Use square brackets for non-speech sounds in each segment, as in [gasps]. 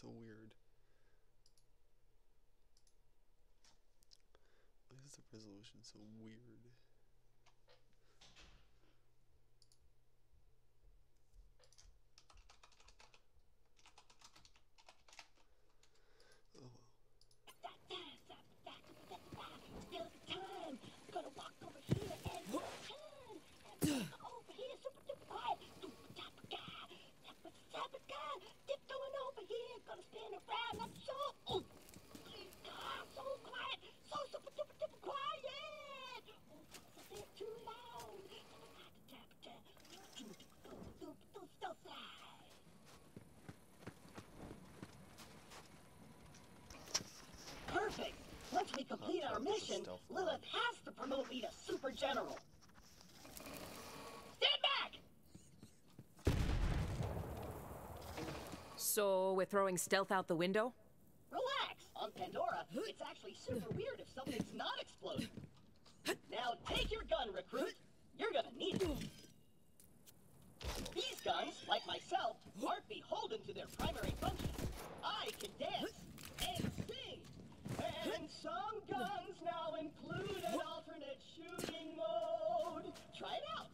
So weird. Why is the resolution so weird? Oh well. Still the time. Gonna walk over here and turn. And over here, super duper quiet. Super duper guy. Super super guy. Tiptoeing over here. Gonna spin around. I'm so. Oh. Ah, so quiet. So super duper duper quiet. Oh, it's a bit too loud. Stealth slide. Perfect. Once we complete our mission, Lilith has to promote me to Super General. Stand back! So we're throwing stealth out the window? Relax. On Pandora, it's actually super weird if something's not exploding. Now take your gun, recruit. You're gonna need it. These guns, like myself, aren't beholden to their primary function. I can dance and sing. And some guns now include an alternate shooting mode. Try it out.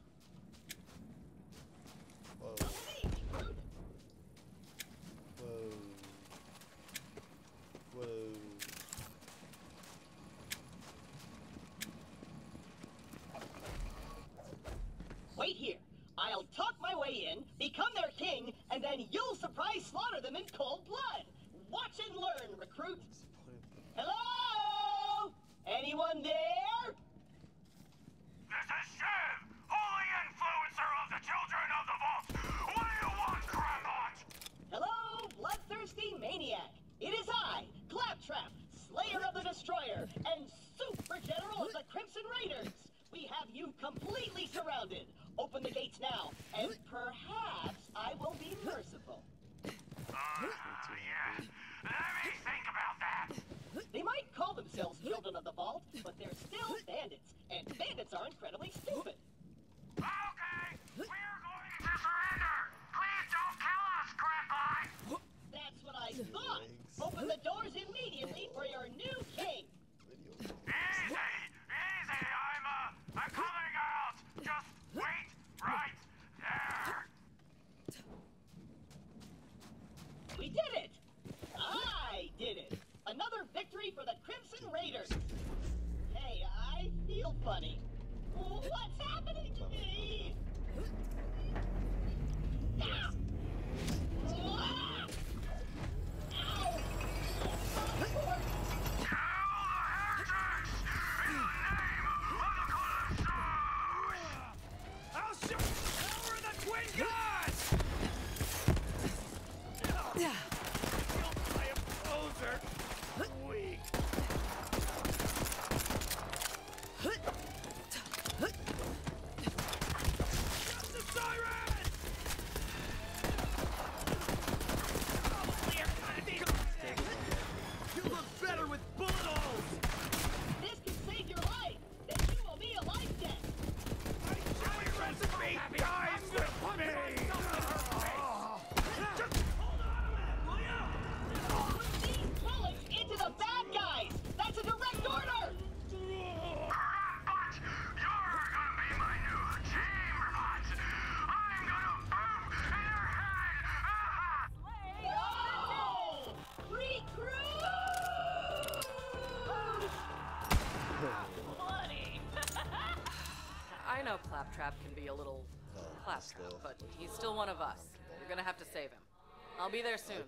Whoa. Follow me, recruit. Whoa. Whoa. Wait here. I'll talk my way in, become their king, and then you'll surprise slaughter them in cold blood. Watch and learn, recruit. Hello? Anyone there? This is Shiv, holy influencer of the children of the vault. What do you want, Grandbot? Hello, bloodthirsty maniac. It is I, Claptrap, Slayer of the Destroyer, know Claptrap can be a little uh, Claptrap, still. but he's still one of us. You're gonna have to save him. I'll be there soon.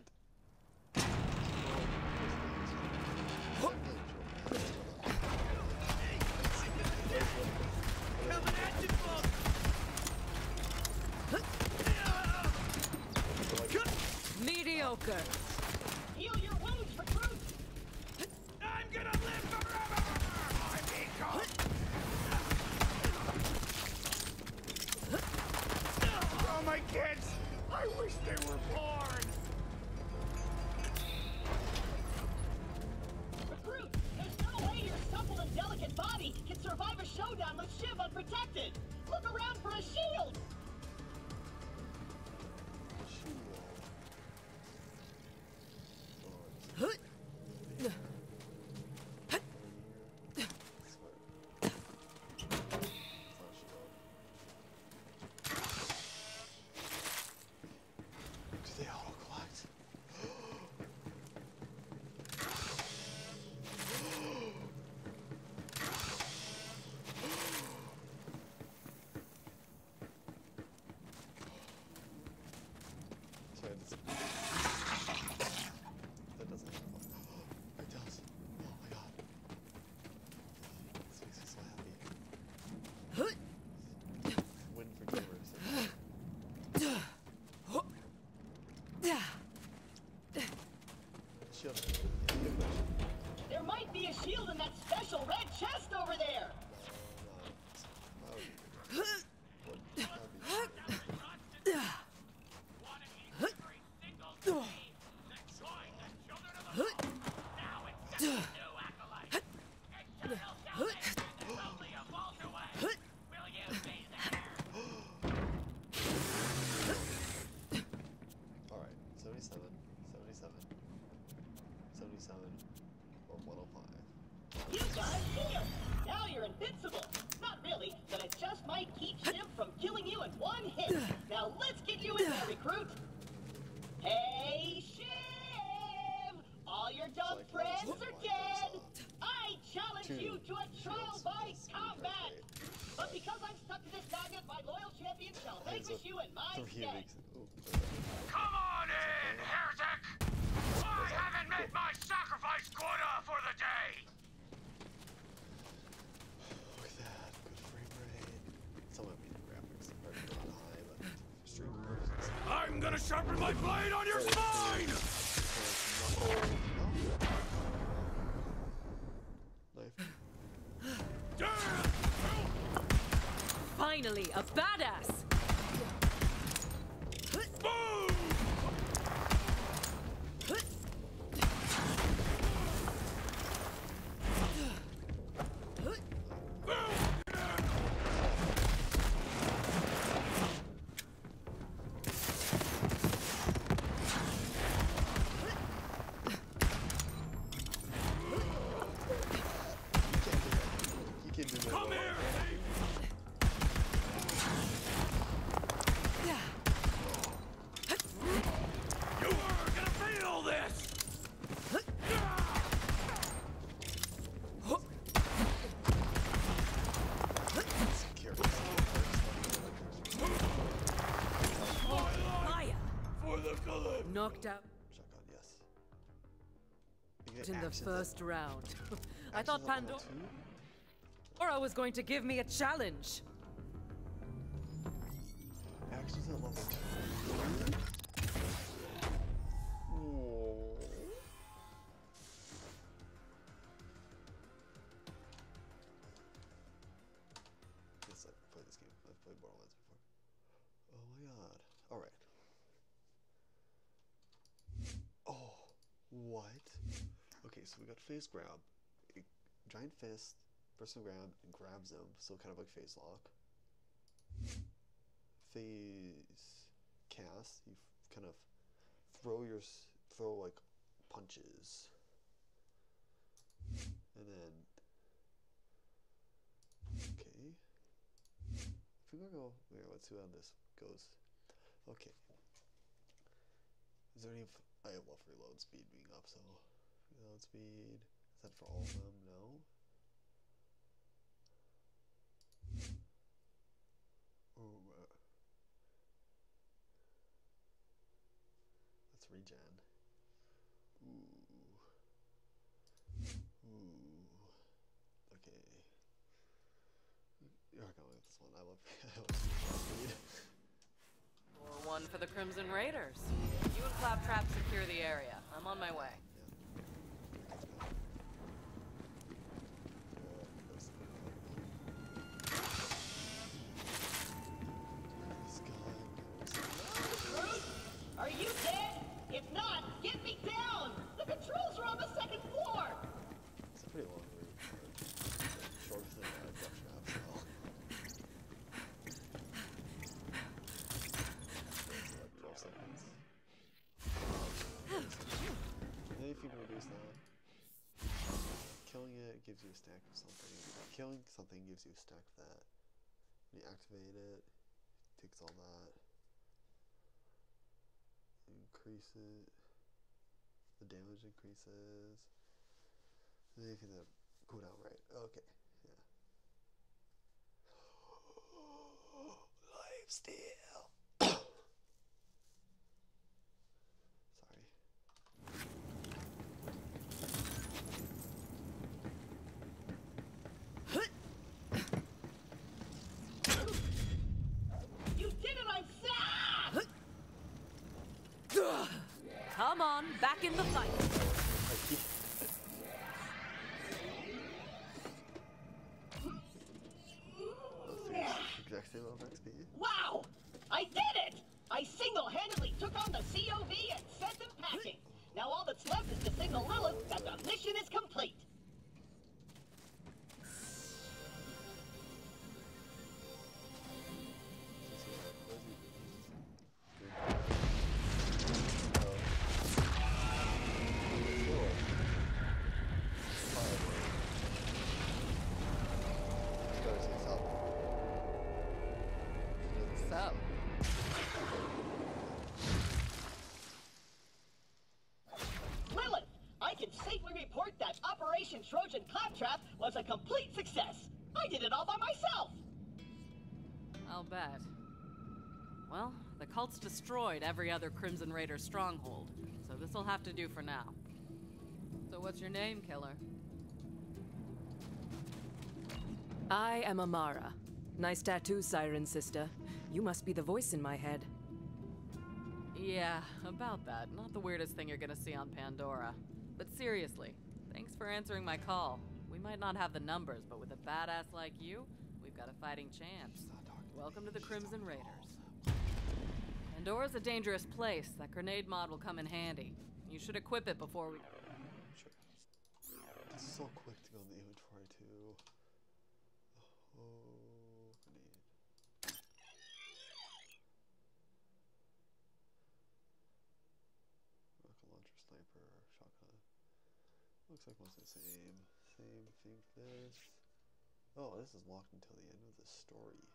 Look around shield. There might be a shield in that special red chest over there! I challenge Two you to a trial shields by is combat. great. But because I'm stuck to this magnet, my loyal champion shall vanquish you in my stead. Oh, Come on in, heretic! I haven't met my sacrifice quota for the day! [sighs] look at that. Good frame rate. Some of the graphics are not high, but stream. I'm gonna sharpen my blade on Finally, a badass! First round. [laughs] I thought Pandora was going to give me a challenge. Face grab. Giant fist, person grab, and grabs him, so kind of like face lock phase cast, you kind of throw your throw like punches, and then okay. If we go here, let's see how this goes. Okay. Is there any? I love reload speed being up, so reload speed. Is that for all of them? No. Oh, uh, Let's regen. Ooh. Ooh. Okay. You're going with this one. I love, [laughs] I love speed. One for the Crimson Raiders. You and Claptrap secure the area. I'm on my way. Recruit, are you dead? If not, get me down. The controls are on the second floor. It's a pretty long route. but Shorter than a brush trap, so. Like 12 seconds. Killing it gives you a stack of something. Killing something gives you a stack of that. You activate it, takes all that. Increase it. The damage increases. Then you can uh, go down right. Okay, yeah. [gasps] Life steal. Sorry. You did it, I'm sad. Back in the fight. Trojan claptrap was a complete success. I did it all by myself. I'll bet. Well, the cult's destroyed every other Crimson Raider stronghold, so this'll have to do for now. So what's your name, killer? I am Amara. Nice tattoo, Siren Sister. You must be the voice in my head. Yeah, about that. Not the weirdest thing you're gonna see on Pandora. But seriously, thanks for answering my call. We might not have the numbers, but with a badass like you, we've got a fighting chance. Welcome to the Crimson Raiders. Pandora's a dangerous place. That grenade mod will come in handy. You should equip it before we. It's so quick to go in the inventory too. Oh, grenade. Rocket launcher, sniper, shotgun. Looks like mostly the same. Same thing for this. Oh, this is locked until the end of the story.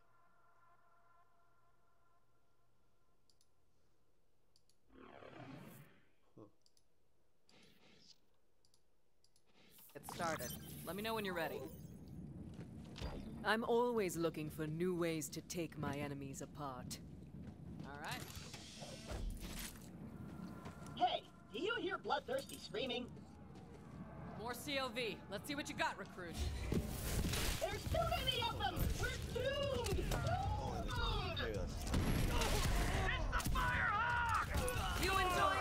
Get started. Let me know when you're ready. I'm always looking for new ways to take my enemies apart. All right. Hey, do you hear bloodthirsty screaming? More COV. Let's see what you got, recruit. There's too many of them! We're doomed! Oh, and Doomed! It's the Firehawk! You enjoying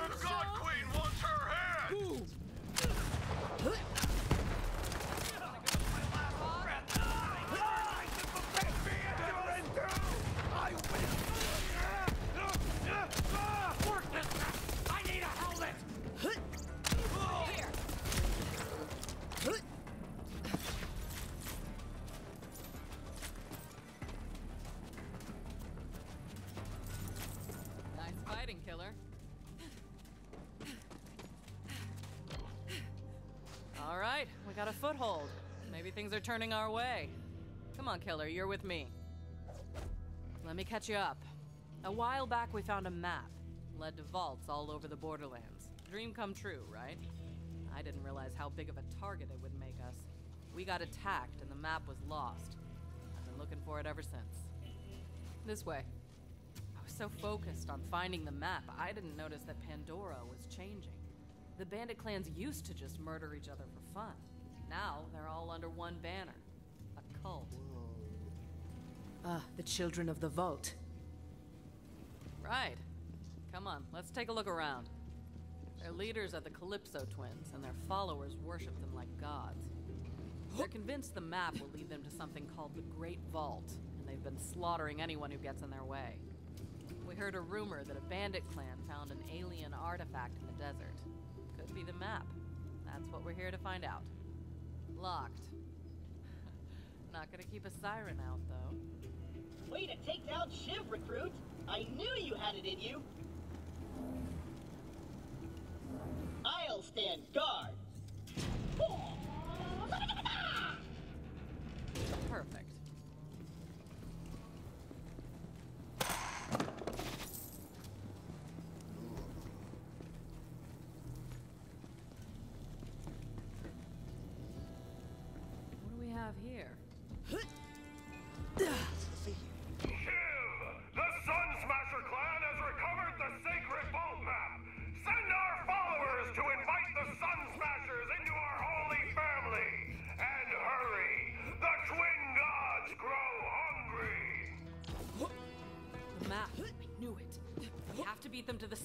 a foothold. Maybe things are turning our way. Come on, killer, you're with me. Let me catch you up. A while back, we found a map. Led to vaults all over the Borderlands. Dream come true, right? I didn't realize how big of a target it would make us. We got attacked and the map was lost. I've been looking for it ever since. This way. I was so focused on finding the map, I didn't notice that Pandora was changing. The bandit clans used to just murder each other for fun. Now they're all under one banner a cult. Ah, the children of the vault. Right. Come on, let's take a look around. Their leaders are the Calypso twins, and their followers worship them like gods. They're convinced the map will lead them to something called the Great Vault, and they've been slaughtering anyone who gets in their way. We heard a rumor that a bandit clan found an alien artifact in the desert. Could be the map. That's what we're here to find out. Locked. Not gonna keep a siren out, though. Way to take down Shiv, recruit! I knew you had it in you! I'll stand guard! [laughs] Perfect.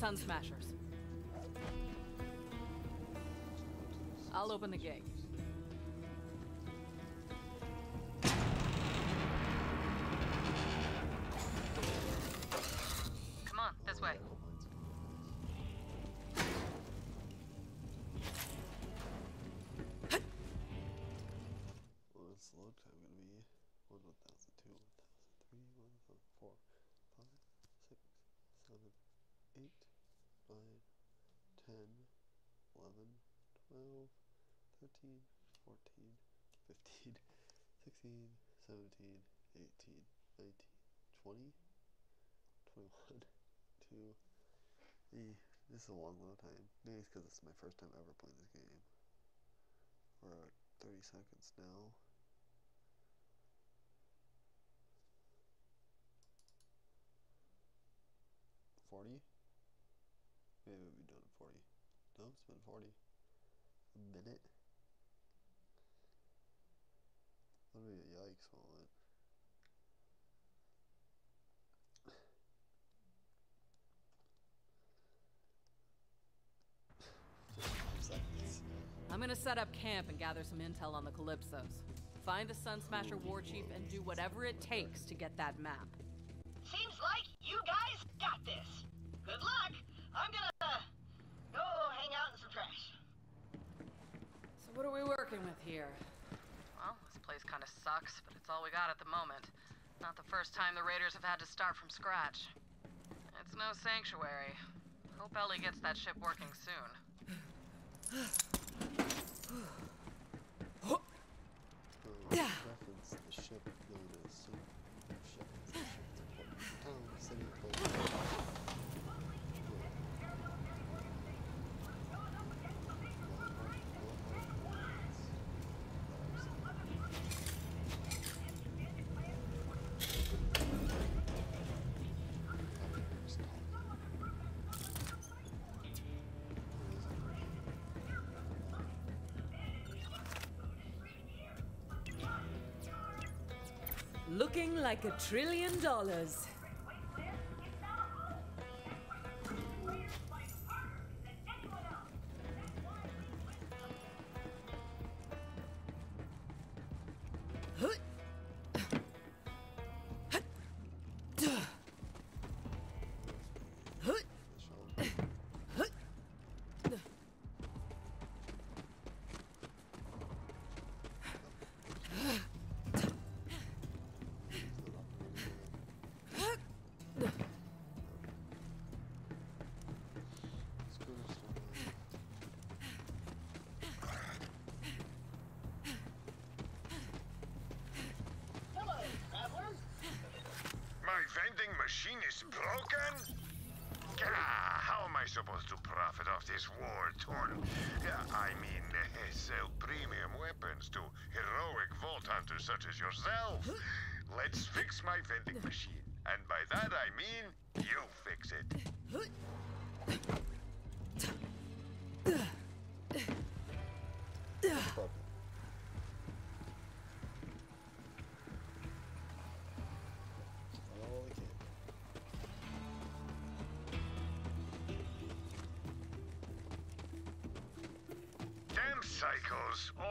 Sun Smashers. I'll open the gate. 16, 17, 18, 19, 20, 21, [laughs] 2. E. Eh, this is a long, long time. Maybe it's because this is my first time ever playing this game. We're at 30 seconds now. Forty? Maybe we'll be done forty. No, it's been forty. A minute. Let me yikes moment. I'm gonna set up camp and gather some intel on the Calypsos. Find the Sun Smasher war chief and do whatever it takes to get that map. Seems like you guys got this. Good luck. I'm gonna uh, go hang out in some trash. So what are we working with here? Place kind of sucks, but it's all we got at the moment. Not the first time the Raiders have had to start from scratch. It's no sanctuary. Hope Ellie gets that ship working soon. [sighs] Looking like a trillion dollars.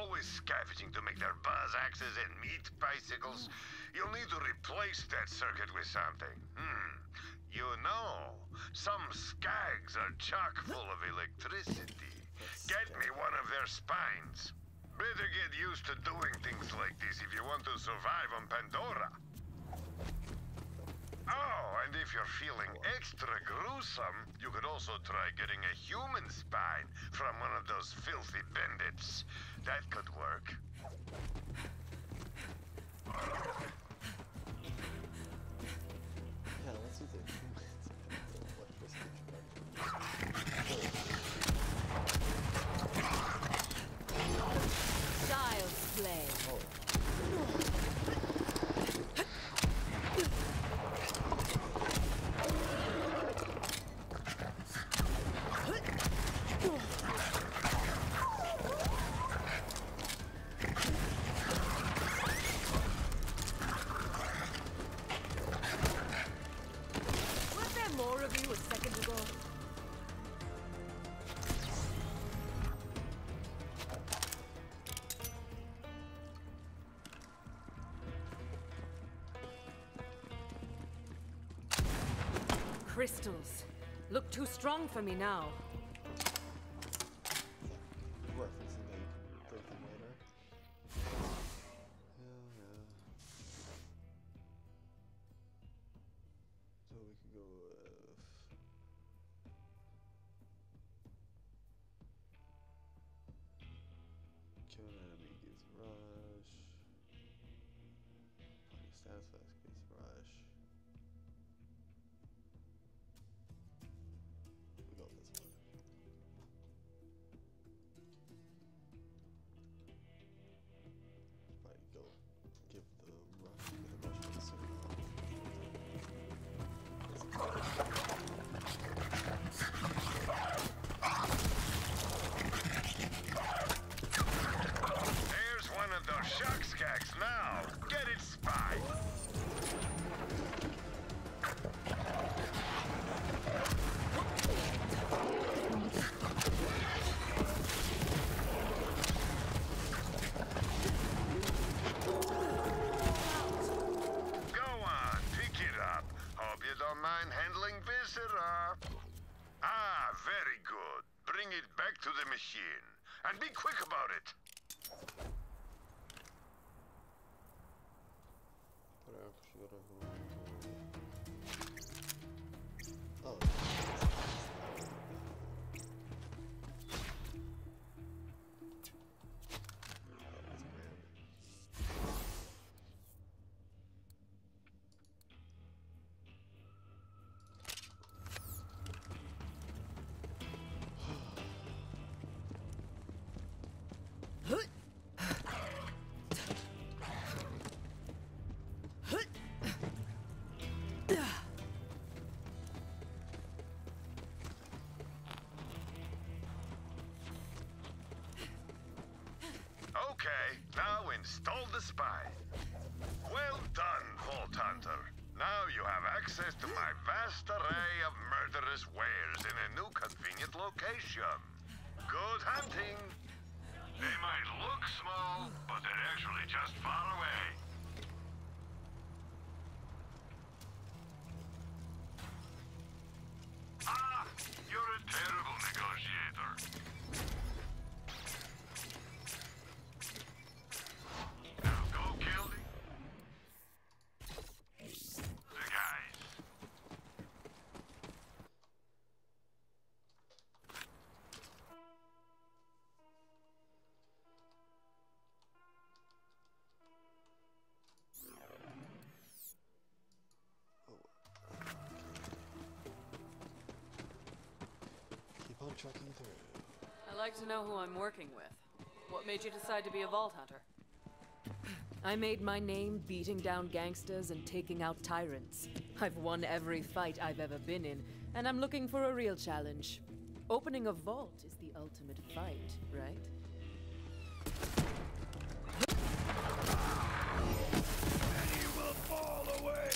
Always scavenging to make their buzz axes and meat bicycles. You'll need to replace that circuit with something. Hmm. You know, some skags are chock full of electricity. Get me one of their spines. Better get used to doing things like this if you want to survive on Pandora. Oh, and if you're feeling extra gruesome, you could also try getting spine from one of those filthy bandits. That could work. Yeah, let's use it. Too strong for me now. bring it back to the machine. And be quick about it. Keep through. I'd like to know who I'm working with. What made you decide to be a Vault Hunter? I made my name beating down gangsters and taking out tyrants. I've won every fight I've ever been in, and I'm looking for a real challenge. Opening a vault is the ultimate fight, right? You will fall away.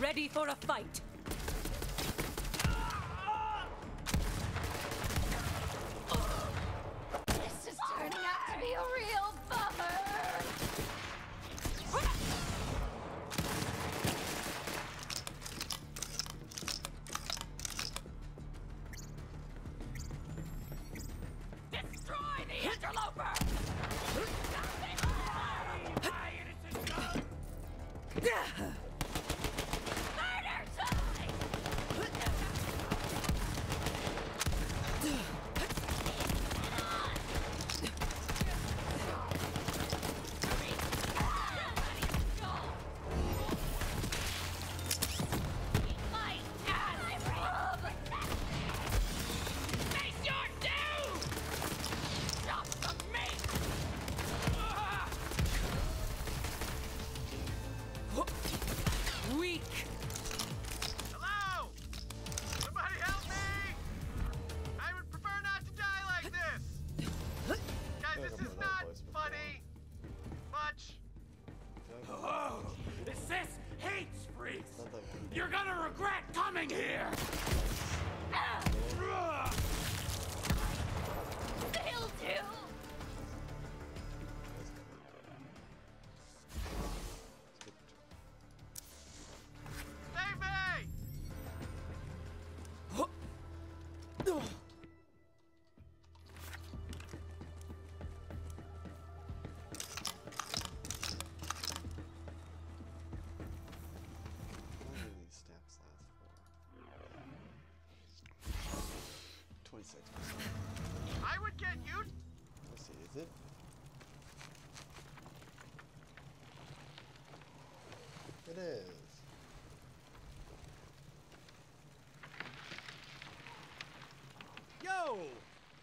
Ready for a fight. 26 percent. I would get you. Let's see, is it? It is. Yo!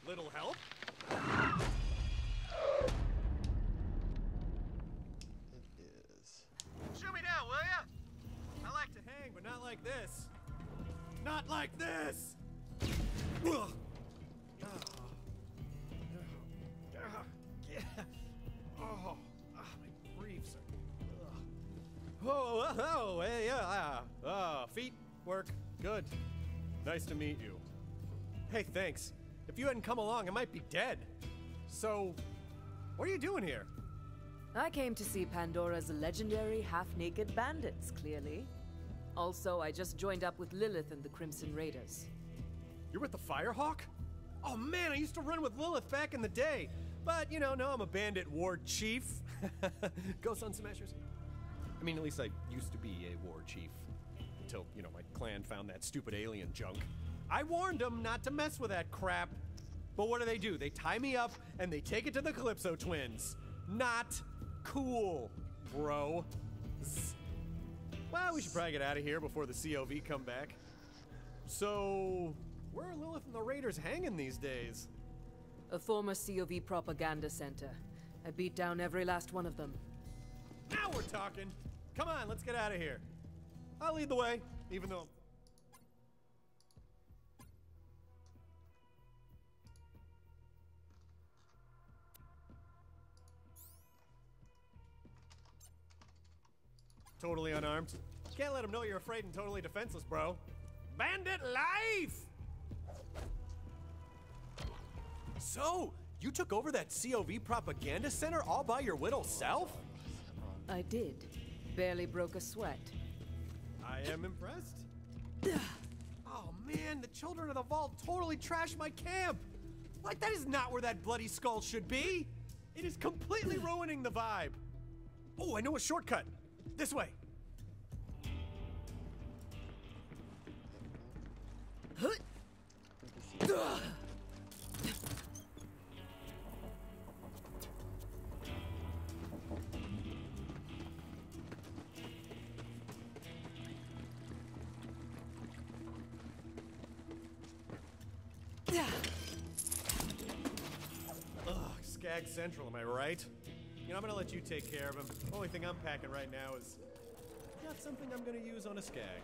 Little help? It is. Shoot me down, will ya? I like to hang, but not like this. Not like this! Ugh. Oh, hey, yeah, ah, ah, feet work good. Nice to meet you. Hey, thanks. If you hadn't come along, I might be dead. So, what are you doing here? I came to see Pandora's legendary half naked bandits, clearly. Also, I just joined up with Lilith and the Crimson Raiders. You're with the Firehawk? Oh man, I used to run with Lilith back in the day. But, you know, now I'm a bandit ward chief. [laughs] Go Sun Smashers. I mean, at least I used to be a war chief. Until, you know, my clan found that stupid alien junk. I warned them not to mess with that crap. But what do they do? They tie me up and they take it to the Calypso twins. Not cool, bro. Well, we should probably get out of here before the COV come back. So, where are Lilith and the Raiders hanging these days? A former COV propaganda center. I beat down every last one of them. Now we're talking. Come on, let's get out of here. I'll lead the way, even though. Totally unarmed. Can't let them know you're afraid and totally defenseless, bro. Bandit life! So, you took over that COV propaganda center all by your little self? I did. Barely broke a sweat. I am impressed. oh man, the children of the vault totally trashed my camp. Like that is not where that bloody skull should be. It is completely ruining the vibe. Oh, I know a shortcut. This way. Ugh, Skag Central, am I right? You know, I'm gonna let you take care of him. Only thing I'm packing right now is not something I'm gonna use on a Skag.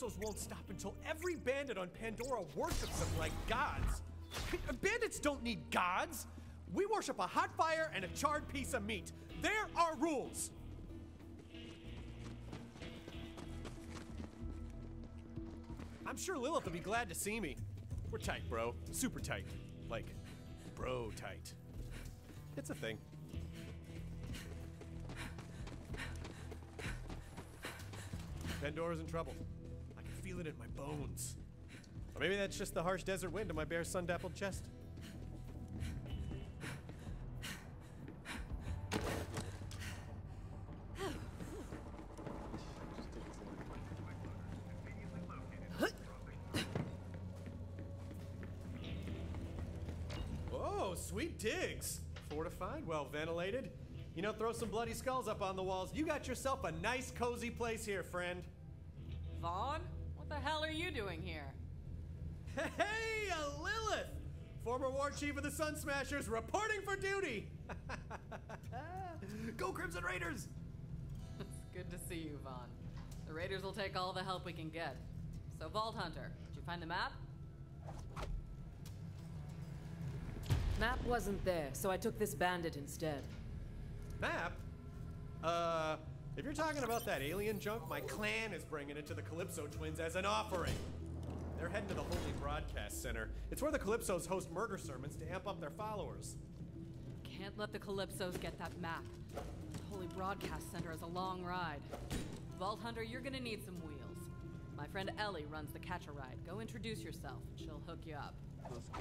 Naxos won't stop until every bandit on Pandora worships them like gods. Bandits don't need gods. We worship a hot fire and a charred piece of meat. There are rules. I'm sure Lilith will be glad to see me. We're tight, bro. Super tight. Like, bro tight. It's a thing. Pandora's in trouble bones. Or maybe that's just the harsh desert wind in my bare sun dappled chest. Oh, sweet digs. Fortified, well ventilated. You know, throw some bloody skulls up on the walls. You got yourself a nice, cozy place here, friend. Vaughn? What hell are you doing here? Hey, a Lilith! Former war chief of the Sun Smashers reporting for duty! [laughs] Go Crimson Raiders! It's good to see you, Vaughn. The Raiders will take all the help we can get. So, Vault Hunter, did you find the map? Map wasn't there, so I took this bandit instead. Map? Uh, if you're talking about that alien junk, my clan is bringing it to the Calypso twins as an offering. They're heading to the Holy Broadcast Center. It's where the Calypsos host murder sermons to amp up their followers. Can't let the Calypsos get that map. The Holy Broadcast Center is a long ride. Vault Hunter, you're gonna need some wheels. My friend Ellie runs the Catch a Ride. Go introduce yourself. and She'll hook you up. Let's go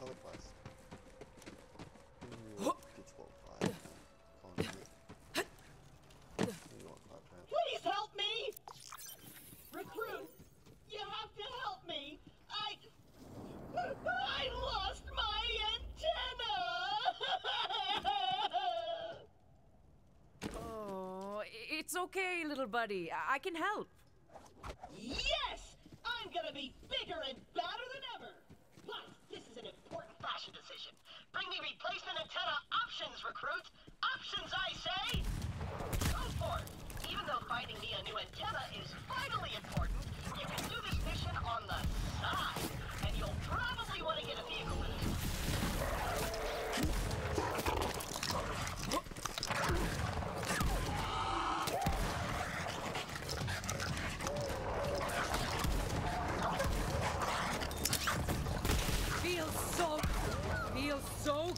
me. Ooh, Control five. Calling. You want five pounds? Please help me! Recruit, you have to help me! I. I lost my antenna! [laughs] Oh, it's okay, little buddy. I can help. yes! I'm gonna be bigger and badder than ever! But this is an important fashion decision. Bring me replacement antenna options, recruit! Options, I say! Go for it! Even though finding me a new antenna is vitally important, you can do this mission on the side. And you'll probably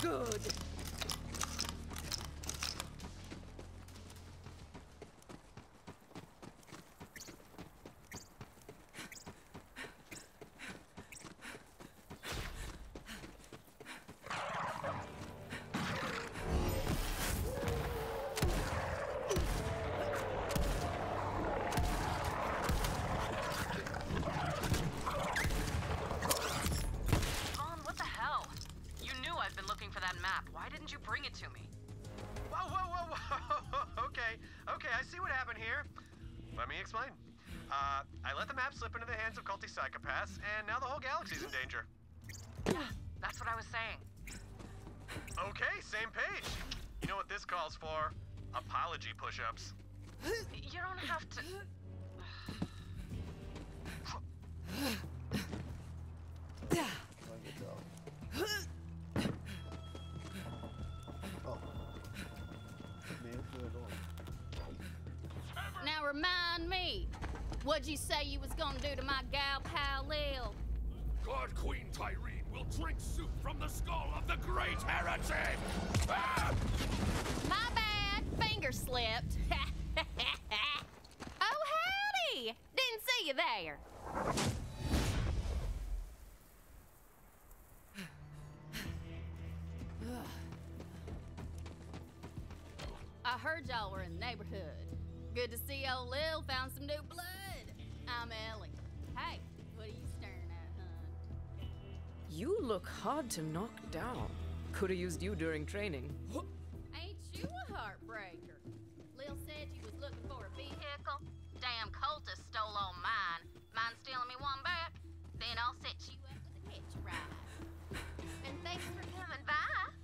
good. Apology push-ups. You don't have to. Try and get out. Oh. Man, where are going? Now remind me, what'd you say you was gonna do to my gal pal Lil? God Queen Tyreen will drink soup from the skull of the great heretic! Ah! My bad, finger slipped. oh, howdy! Didn't see you there. I heard y'all were in the neighborhood. Good to see old Lil found some new blood. I'm Ellie. Hey, what are you staring at, hun? You look hard to knock down. Could have used you during training. Ain't you a heartbreaker? Mind stealing me one back? Then I'll set you up with a catch ride. And thanks for coming by.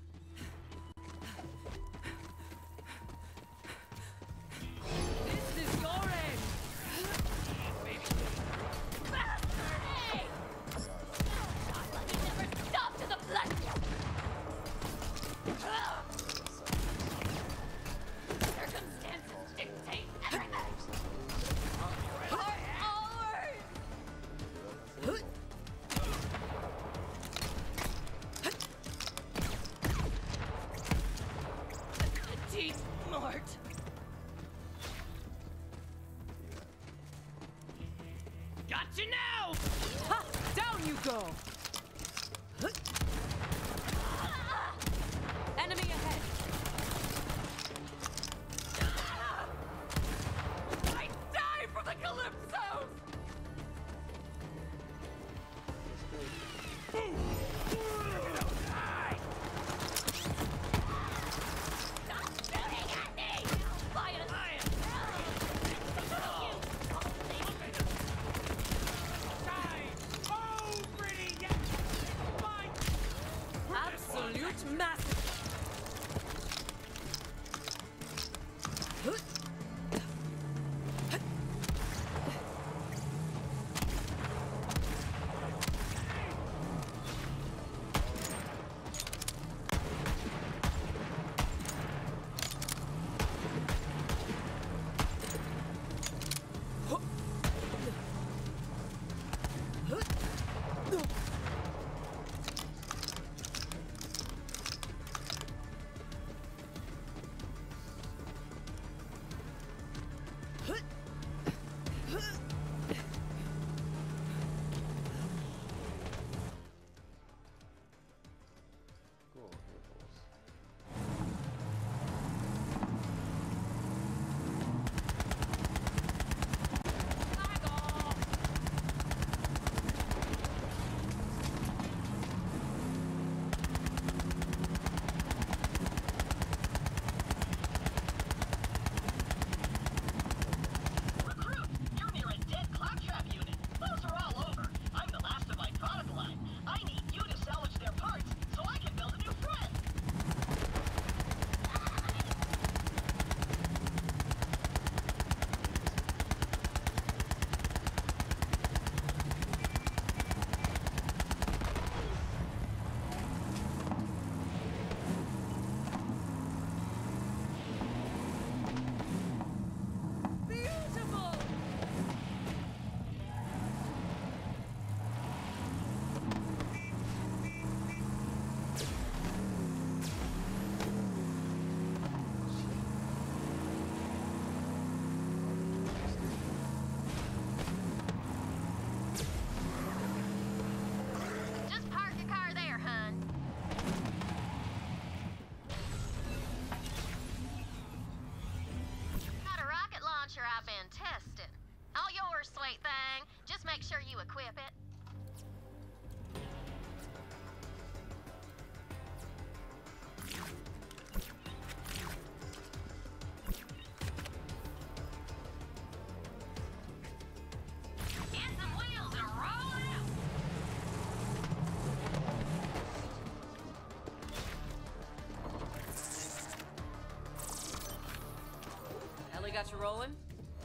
Got you rolling?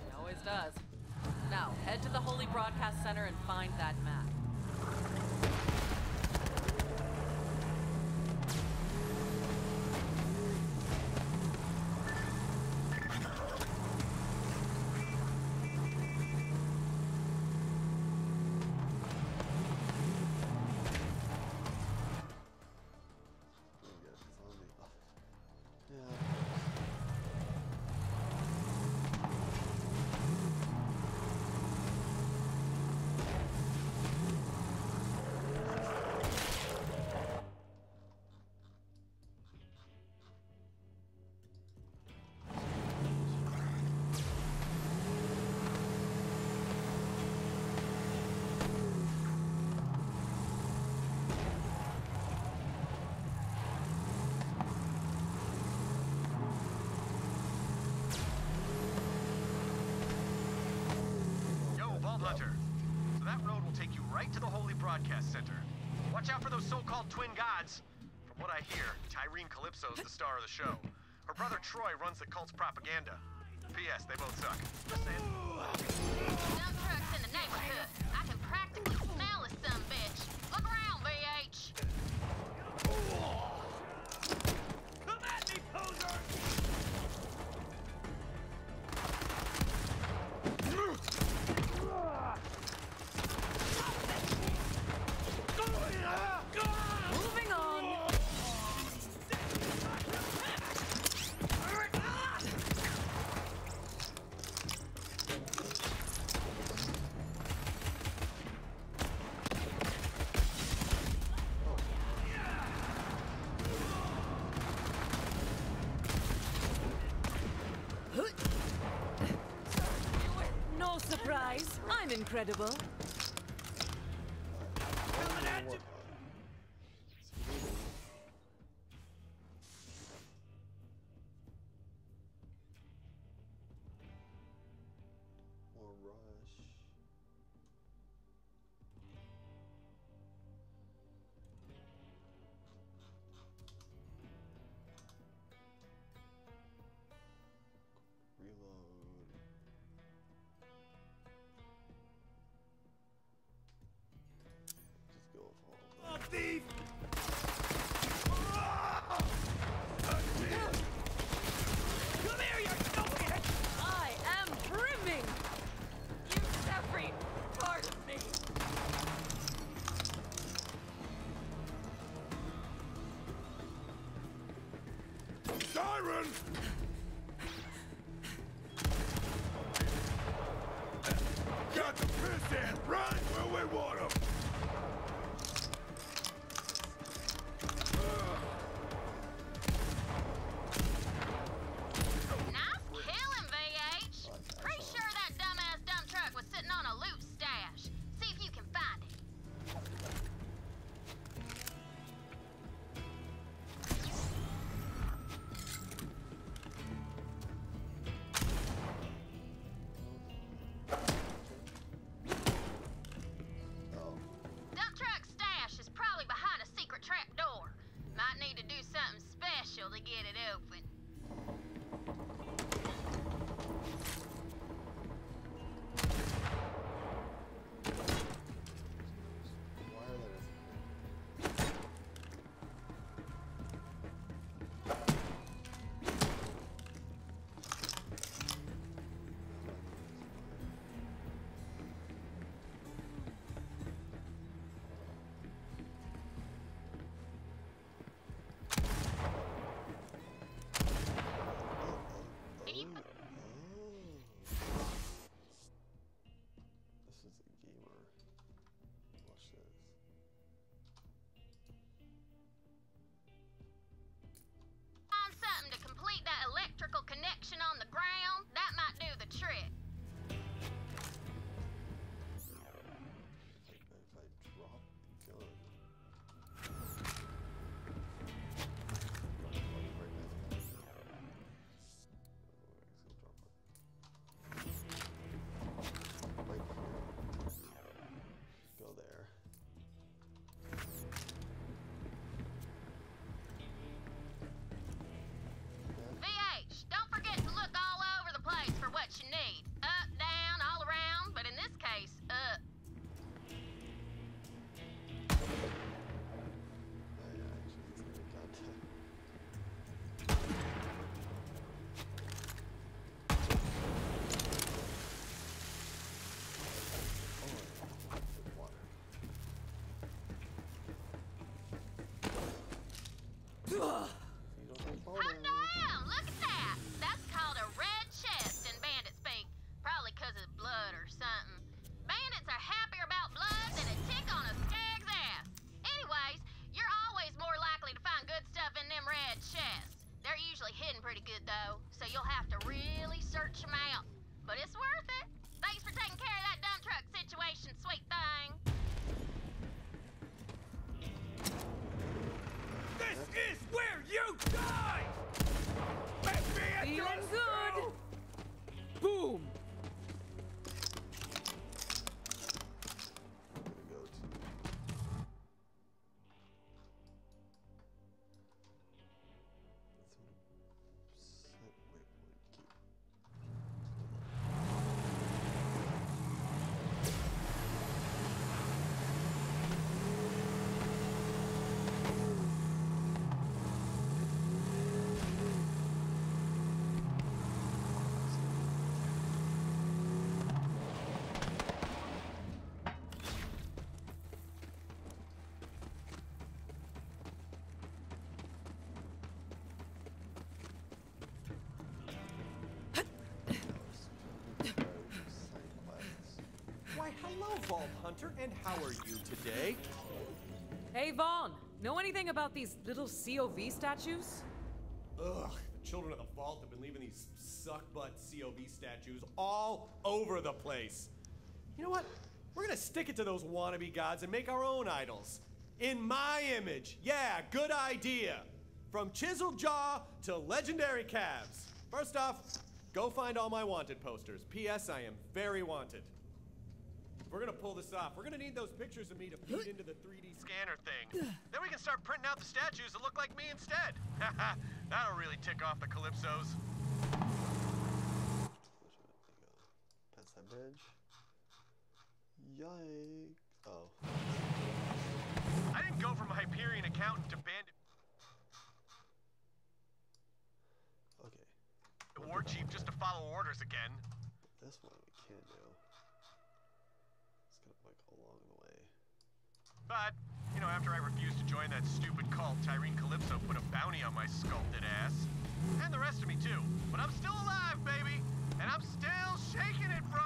He always does. Now, head to the Holy Broadcast Center and find that map. Will take you right to the Holy Broadcast Center. Watch out for those so-called twin gods. From what I hear, Tyreen Calypso's the star of the show. Her brother Troy runs the cult's propaganda. P.S. They both suck. Just saying. In the neighborhood. Incredible. Siren! Electrical on the Vault Hunter, and how are you today? Hey, Vaughn, know anything about these little COV statues? Ugh, the children of the Vault have been leaving these suck butt COV statues all over the place. You know what? We're gonna stick it to those wannabe gods and make our own idols. In my image. Yeah, good idea. From chiseled jaw to legendary calves. First off, go find all my wanted posters. P.S. I am very wanted. If we're gonna pull this off, we're gonna need those pictures of me to feed into the 3D scanner thing. [sighs] Then we can start printing out the statues that look like me instead. [laughs] That'll really tick off the Calypsos. Which way did they go? Past that bridge. Yikes. Oh. I didn't go from a Hyperion accountant to bandit Okay. war chief just to follow orders again. This one we can't do. It's kind of like along the way. But, you know, after I refused to join that stupid cult, Tyreen Calypso put a bounty on my sculpted ass. And the rest of me, too. But I'm still alive, baby! And I'm still shaking it, bro!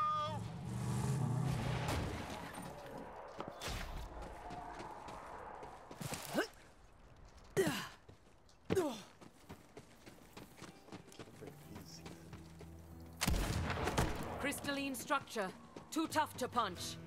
Crystalline structure. Too tough to punch.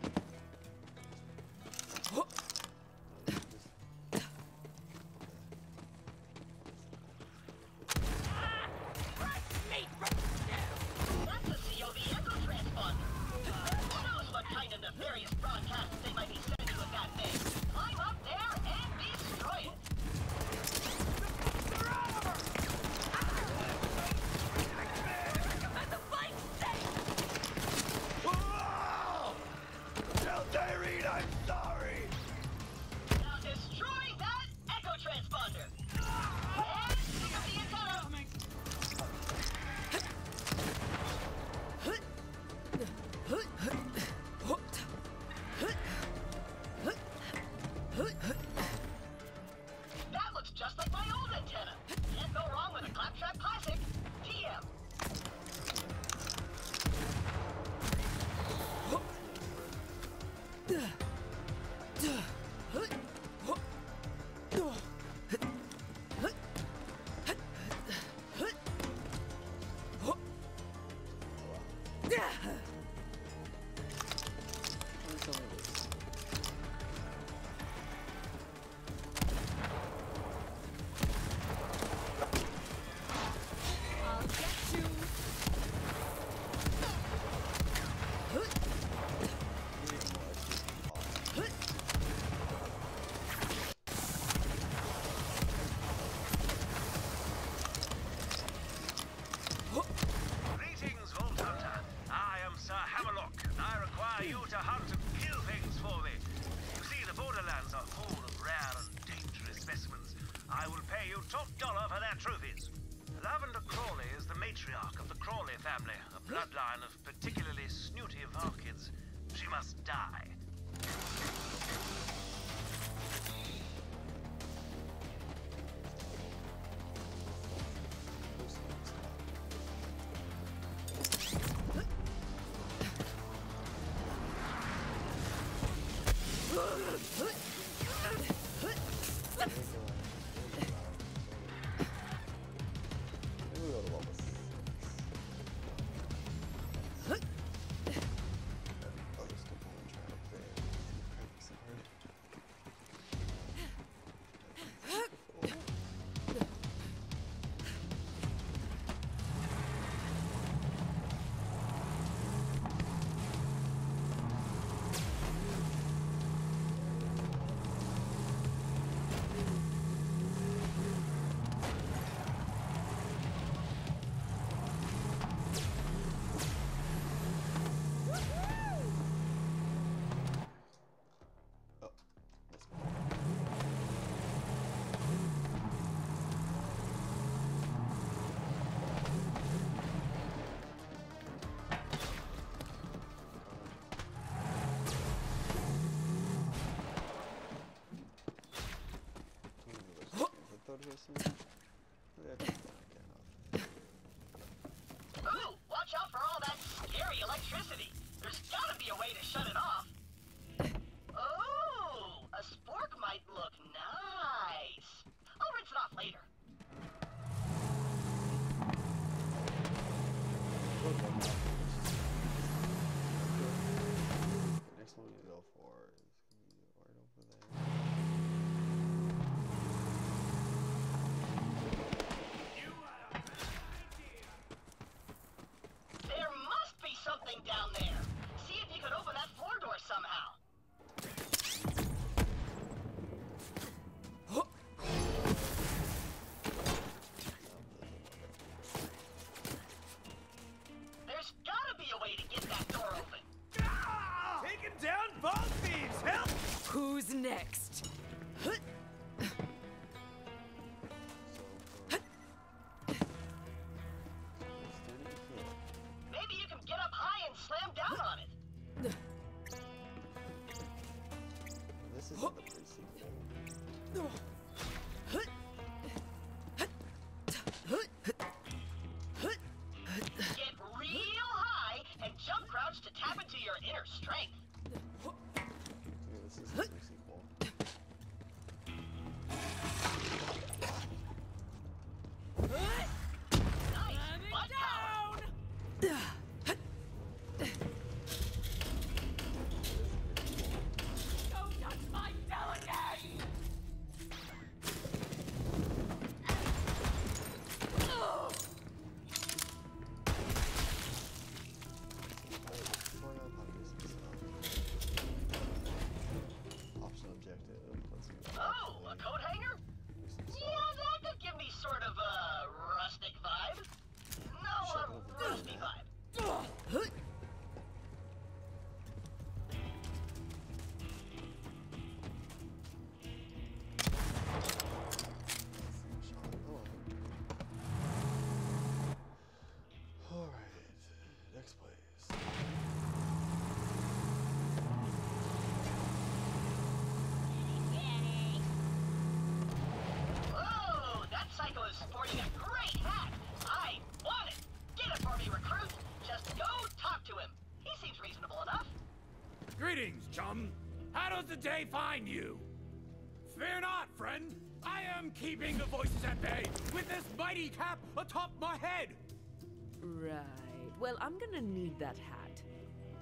for Greetings, chum. How does the day find you? Fear not, friend. I am keeping the voices at bay with this mighty cap atop my head. Right. Well, I'm gonna need that hat.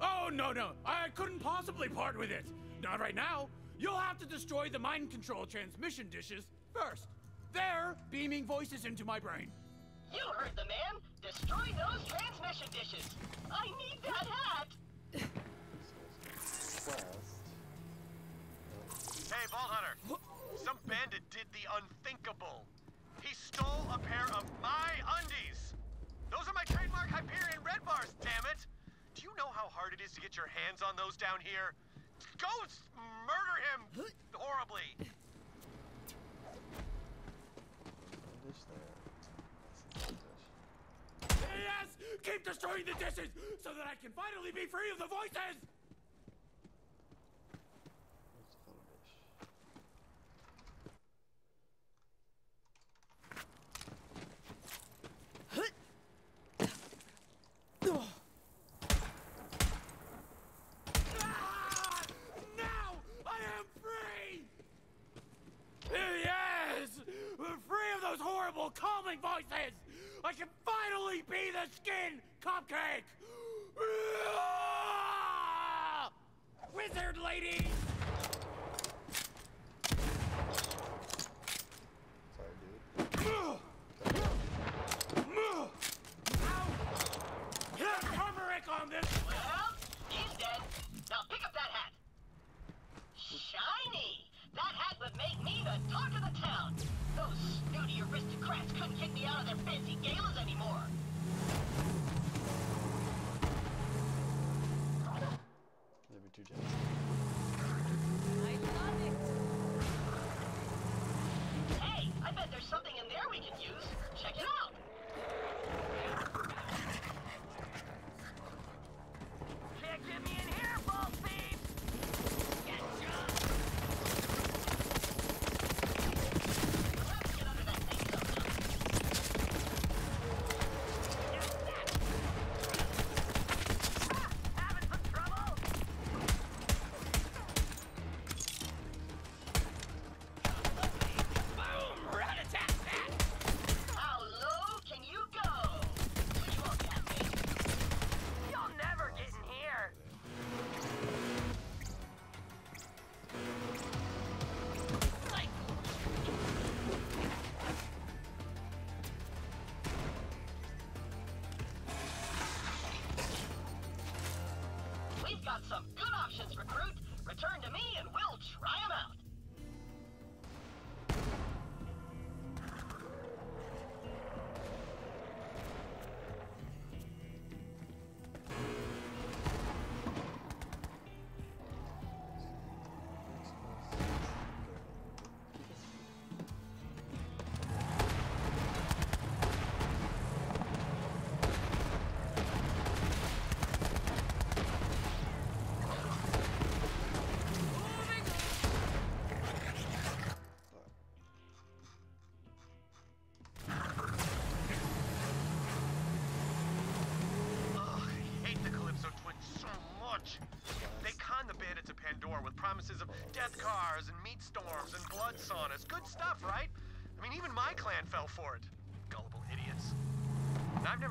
Oh, no, no. I couldn't possibly part with it. Not right now. You'll have to destroy the mind control transmission dishes first. They're beaming voices into my brain. You heard the man. Destroy those transmission dishes. I need that hat. [laughs] Quest. Hey, Vault Hunter! Some bandit did the unthinkable. He stole a pair of my undies! Those are my trademark Hyperion red bars, damn it! Do you know how hard it is to get your hands on those down here? Go murder him horribly! Yes! Keep destroying the dishes so that I can finally be free of the voices! Where's the photo dish? Ah! Now I am free! Yes! Free of horrible calming voices! I can finally be the skin cupcake! Wizard lady! Sorry, dude. Get turmeric on this! Well, he's dead. Now pick up that hat. Shiny. That hat would make me the talk of the town. Those snooty aristocrats couldn't kick me out of their fancy galas anymore. Maybe two jets.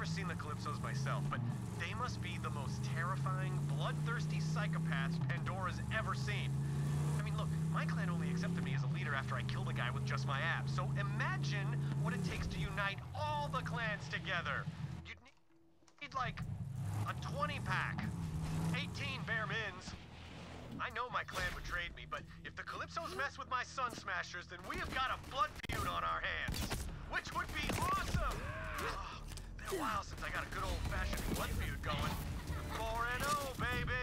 Never seen the Calypsos myself, but they must be the most terrifying, bloodthirsty psychopaths Pandora's ever seen. I mean, look, my clan only accepted me as a leader after I killed a guy with just my abs. So imagine what it takes to unite all the clans together. You'd need like a 20 pack, 18 bare mins. I know my clan betrayed me, but if the Calypsos mess with my Sun Smashers, then we have got a blood feud on our hands, which would be awesome. While since I got a good old fashioned blood feud going. 4 and 0, baby.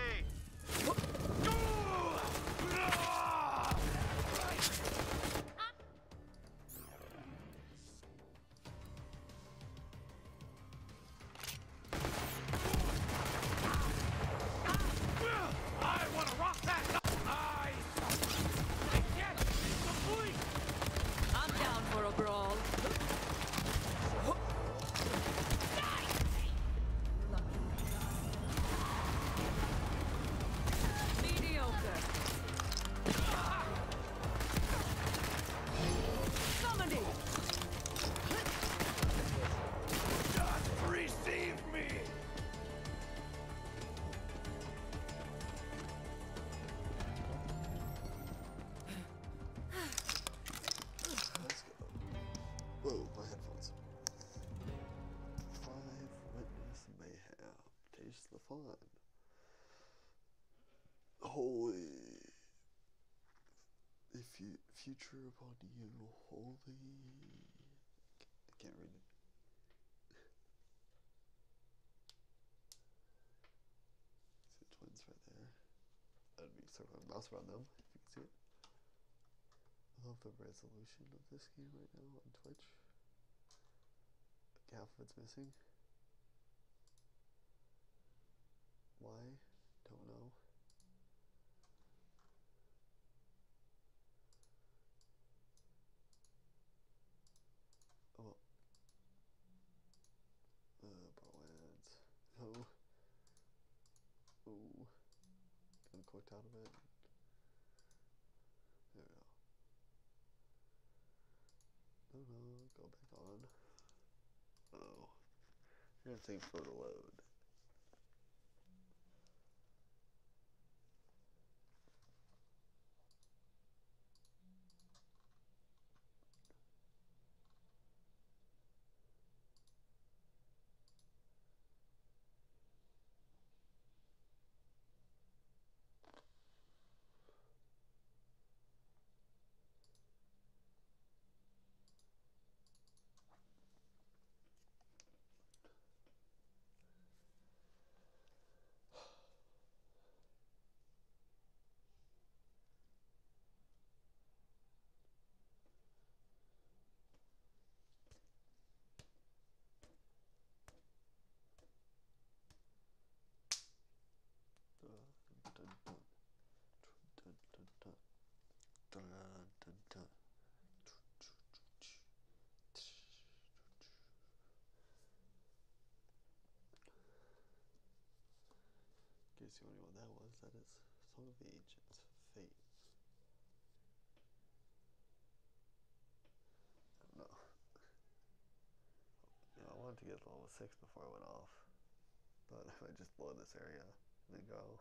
Holy. Eh, if you future upon you, holy. I can't read it. See the twins right there. I'd be circling a mouse around them if you can see it. I love the resolution of this game right now on Twitch. Like half of it's missing. Why? Don't know. Oh. Uh, Borderlands. No. Ooh. I'm clicked out of it. There we go. No, no, go back on. Oh. Gonna take photo load. What that was, that is Song of the Ancients, Fate. I don't know. You know, I wanted to get to level 6 before I went off. But if [laughs] I just blow this area and then go.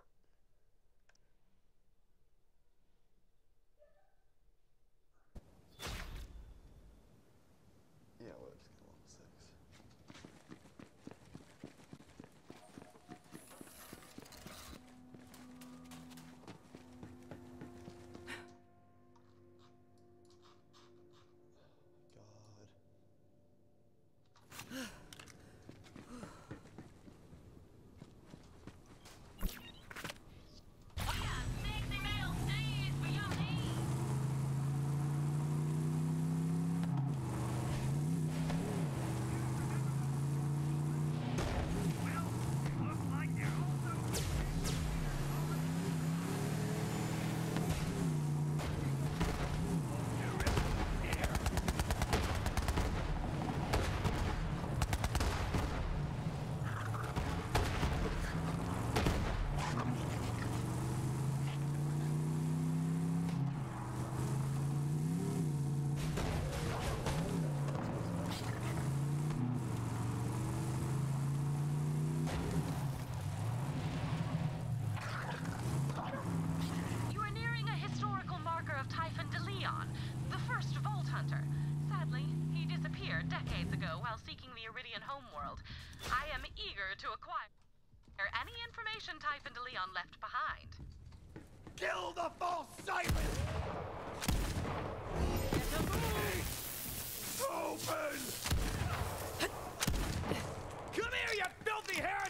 seeking the Eridian homeworld. I am eager to acquire any information Typhon DeLeon left behind. Kill the false Simon! Open! Come here, you filthy heretic!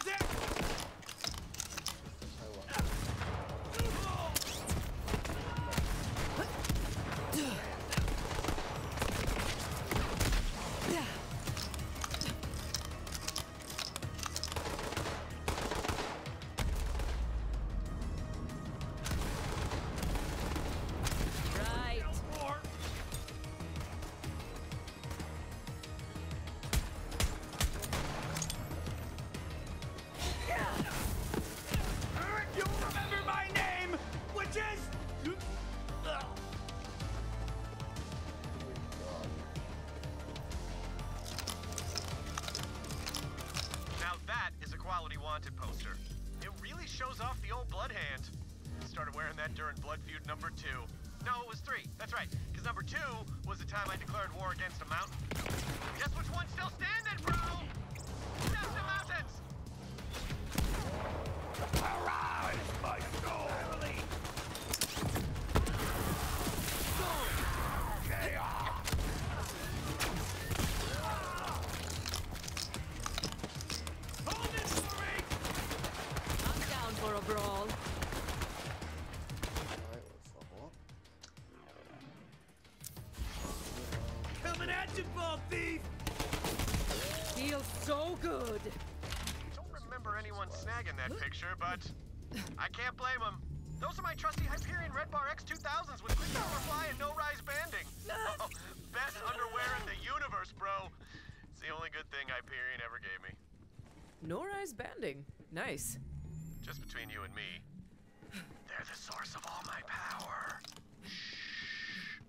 Nice. Just between you and me, they're the source of all my power. Shh.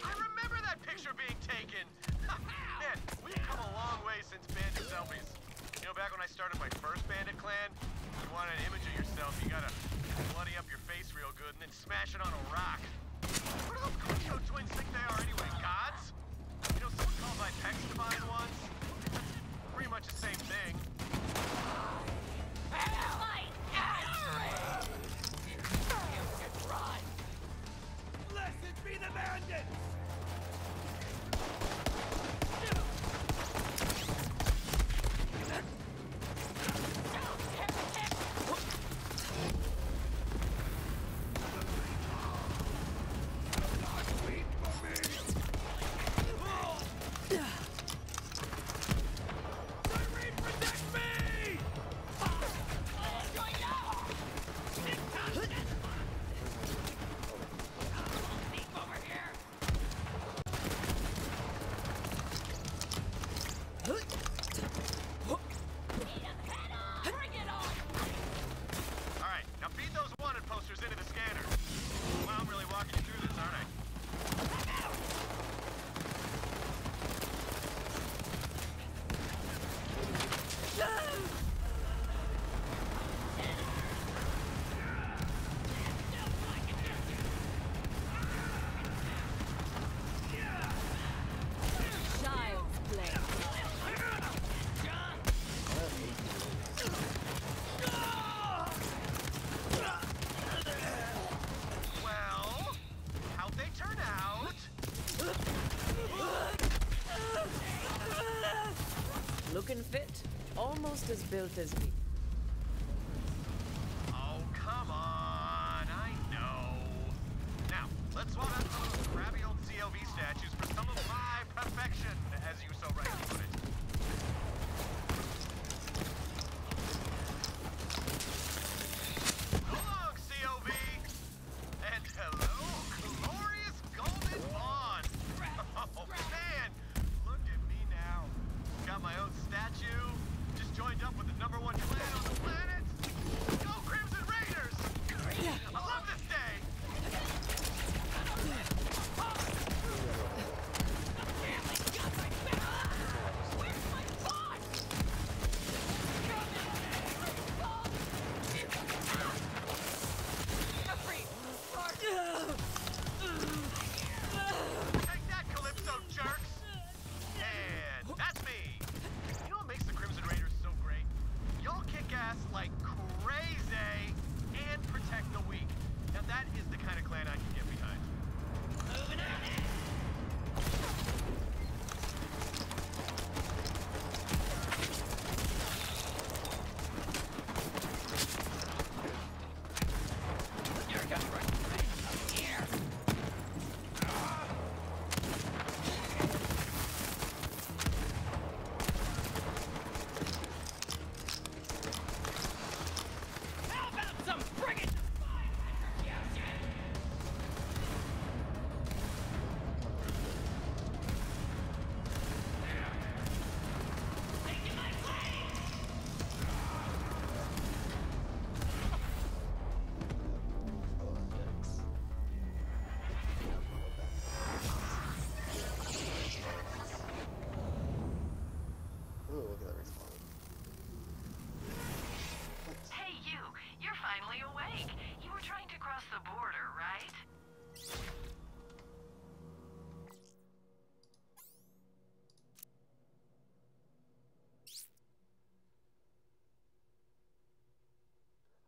I remember that picture being taken. [laughs] Man, we've come a long way since bandit selfies. You know, back when I started my first bandit clan, if you want an image of yourself, you gotta bloody up your face real good and then smash it on a rock. What do those Concho twins think they are anyway? Once? Pretty much the same thing. built as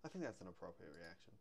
I think that's an appropriate reaction.